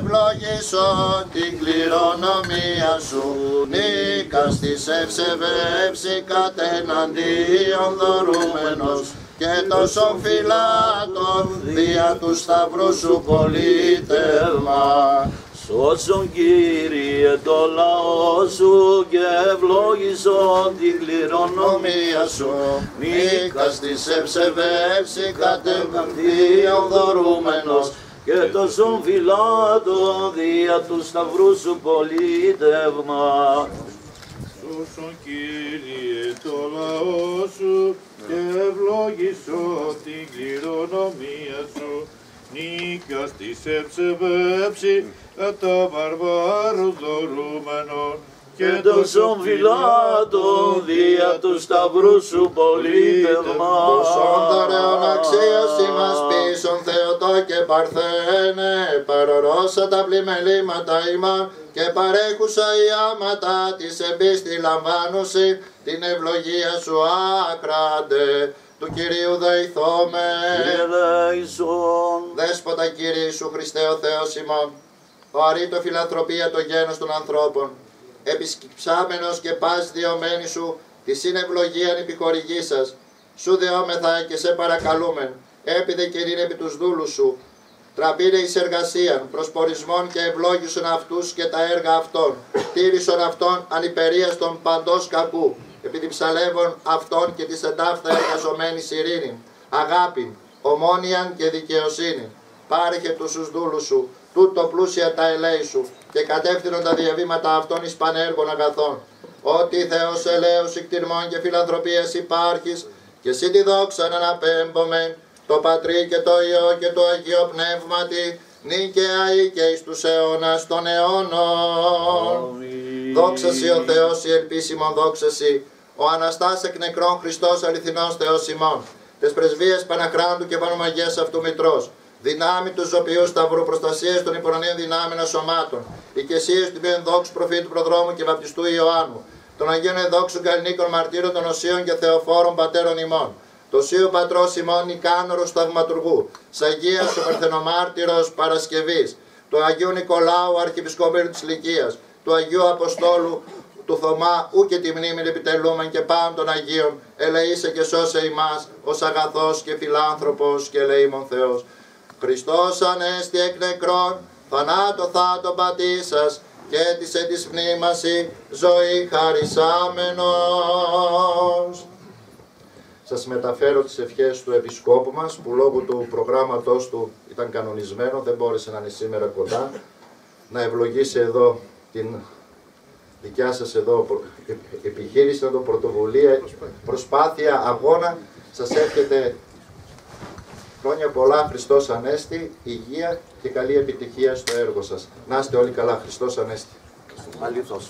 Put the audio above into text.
ευλογήσω την κληρονομία σου. Νίκας της ευσεβεύση κατεναντίον δωρούμενος και τόσο φυλάτων δια του σταυρού σου πολίτευμα. Σώσον Κύριε το λαό σου και ευλόγησον την κληρονομία σου. Νίκας της ευσεβεύση κατεναντίον δωρούμενος και τόσο φυλάτων δια τους σταυρού σου πολίτευμα. Σώσον Κύριε το λαό σου και ευλόγησον την κληρονομία σου. Νίκας της εψεβέψη κατά βαρβάρους δωρούμενων και τόσο φυλάτων δια τους σταυρού σου πολίτευμας. Ποσόν δωρεών αξίας ημάς πίσων Θεοτό και Παρθένε, παρορώσα τα πλημελήματα ημών και παρέχουσα η άματα της εμπίστη λαμβάνουση την ευλογία σου άκραντε του Κυρίου δεηθώμε. Κύριε Λέησον, Δέσποτα Κύριε Ιησού Χριστέ ο Θεός ημών, ο αρήτο φιλανθρωπία το γένος των ανθρώπων, επισκυψάμενος και πάση διωμένη σου, τη συνευλογίαν επιχορηγή σας, σου δεόμεθα και σε παρακαλούμεν, έπιδε Κύριε επί τους δούλους σου, τραπήρε εις εργασίαν, προσπορισμών και ευλόγησον αυτούς και τα έργα αυτών, τήρησον αυτών ανυπερίας των παντός κακού, επειδή ψαλεύων αυτών και της εντάφθα εργαζομένης ειρήνη, αγάπη, ομόνιαν και δικαιοσύνη. Πάρεχε τους τους δούλους σου, τούτο πλούσια τα ελέη σου και κατεύθυνον τα διαβήματα αυτών εις πανέργων αγαθών. Ότι Θεός ελέους εκτιρμών και φιλανθρωπίας υπάρχεις και εσύ τη δόξα να αναπέμπομε το Πατρί και το Υιό και το Αγίο Πνεύματι νίκαια ή και εις τους αιώνας των αιώνων. Δόξα σοι ο Θεός η ελπίσιμον δόξα σοι, ο Αναστάς εκ νεκρών Χριστός αληθινός Θεός ημών, τες πρεσβείες Παναχράντου και Πανομαγίας αυτού Μητρός, δυνάμει τους ζωπιού σταυρού προστασία των υπονομίων δυνάμεων σωμάτων, οικεσίες του ποιον δόξου προφήτου προδρόμου και βαπτιστού Ιωάννου, των Αγίων Εδόξου Καλλινίκων Μαρτύρων των Οσίων και Θεοφόρων Πατέρων ημών, το Σίου Πατρός ημών Νικάνορο Θαυματουργού, Σαγία ο Παρθενομάρτυρος Παρασκευής, του Αγίου Νικολάου Αρχιεπισκόπηρου της Λυκία, του Αγίου Αποστόλου του Θωμά, ου και τη μνήμη επιτελούμεν και πάνω των Αγίων, ελεήσε και σώσε ημάς, ως αγαθός και φιλάνθρωπος και ελεήμων Θεός. Χριστός ανέστη εκ νεκρών, θανάτω θα το πατήσας, και έτησε της μνήμαση ζωή χαρισάμενος. Σας μεταφέρω τις ευχές του Επισκόπου μας, που λόγω του προγράμματός του ήταν κανονισμένο, δεν μπόρεσε να είναι σήμερα κοντά, να ευλογήσει εδώ την δικιά σας εδώ προ- ε- επιχείρηση, εδώ πρωτοβουλία, προσπάθεια, αγώνα. Σας εύχεται χρόνια πολλά, Χριστός Ανέστη, υγεία και καλή επιτυχία στο έργο σας. Να είστε όλοι καλά, Χριστός Ανέστη. Αλήθως.